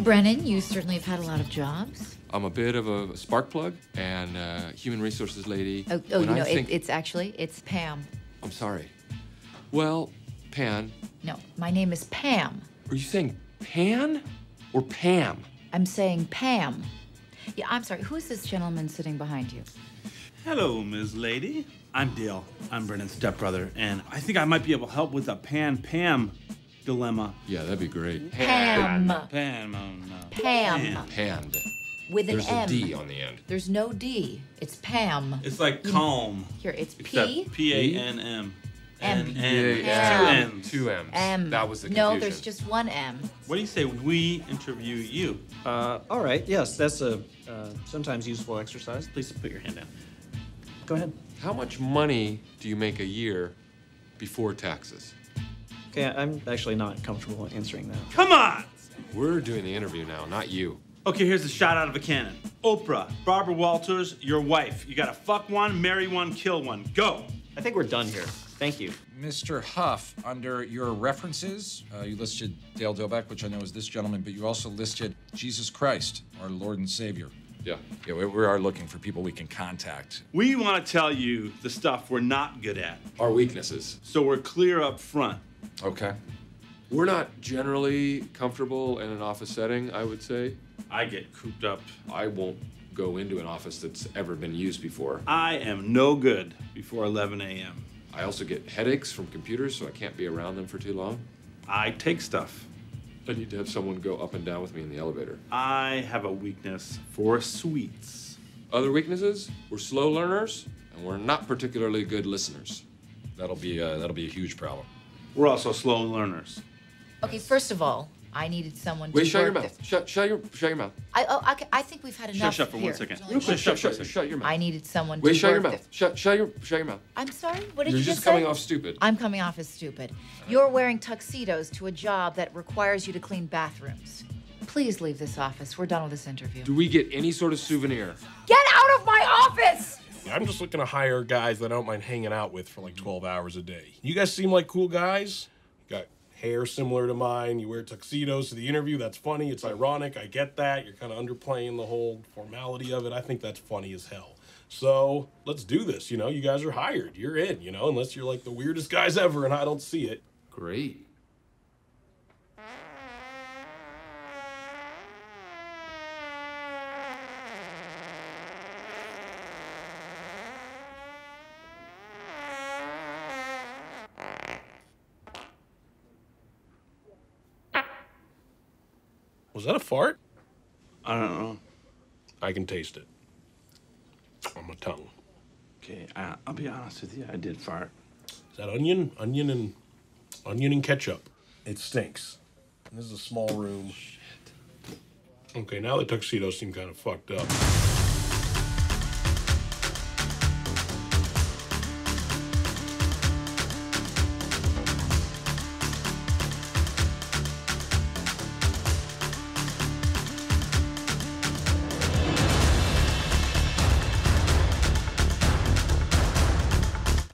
Brennan. You certainly have had a lot of jobs. I'm a bit of a spark plug and uh, human resources lady. Oh, oh you know, think- it, it's actually it's Pam. I'm sorry. Well, Pan, No, my name is Pam. are you saying Pan or Pam? I'm saying Pam. Yeah, I'm sorry. Who is this gentleman sitting behind you? Hello, Ms. Lady. I'm Dale. I'm Brennan's stepbrother, and I think I might be able to help with the Pan Pam dilemma. Yeah, that'd be great. Pam. Pam. Oh, no. Pam. With an There's M. a D on the end. There's no D. It's Pam. It's like calm. Here, it's Except P. P A N M. M. N Yeah, N. yeah. Two M's. Two M. That was the confusion. No, there's just one M. What do you say we interview you? Uh, all right, yes, that's a uh, sometimes useful exercise. Please put your hand down. Go ahead. How much money do you make a year before taxes? Okay, I'm actually not comfortable answering that. Come on! We're doing the interview now, not you. Okay, here's a shot out of a cannon. Oprah, Barbara Walters, your wife. You gotta fuck one, marry one, kill one. Go! I think we're done here. Thank you. Mr. Huff, under your references, uh, you listed Dale Doback, which I know is this gentleman, but you also listed Jesus Christ, our Lord and Savior. Yeah. Yeah, we, we are looking for people we can contact. We wanna tell you the stuff we're not good at, Our weaknesses. so we're clear up front. Okay. We're not generally comfortable in an office setting, I would say. I get cooped up. I won't go into an office that's ever been used before. I am no good before 11 a.m. I also get headaches from computers, so I can't be around them for too long. I take stuff. I need to have someone go up and down with me in the elevator. I have a weakness for sweets. Other weaknesses? We're slow learners, and we're not particularly good listeners. That'll be uh, that'll be a huge problem. We're also slow learners. Okay, first of all, I needed someone Wait, to shut your mouth. the- Shut, shut your, shut your mouth. I, oh, I, I think we've had enough Shut up for here. one second. Real quick, shut, shut, shut your mouth. I needed someone Wait, to shut your mouth. the- Shut, shut your, shut your mouth. I'm sorry. What did You're you just just coming say? off stupid. I'm coming off as stupid. You're wearing tuxedos to a job that requires you to clean bathrooms. Please leave this office. We're done with this interview. Do we get any sort of souvenir? Get out of my office! I'm just looking to hire guys that I don't mind hanging out with for like mm-hmm. 12 hours a day. You guys seem like cool guys. You got hair similar to mine. You wear tuxedos to the interview. That's funny. It's ironic. I get that. You're kind of underplaying the whole formality of it. I think that's funny as hell. So let's do this. You know, you guys are hired. You're in, you know, unless you're like the weirdest guys ever and I don't see it. Great. Was that a fart? I don't know. I can taste it on my tongue. Okay, I, I'll be honest with you. I did fart. Is that onion? Onion and onion and ketchup. It stinks. This is a small room. Okay, now the tuxedos seem kind of fucked up.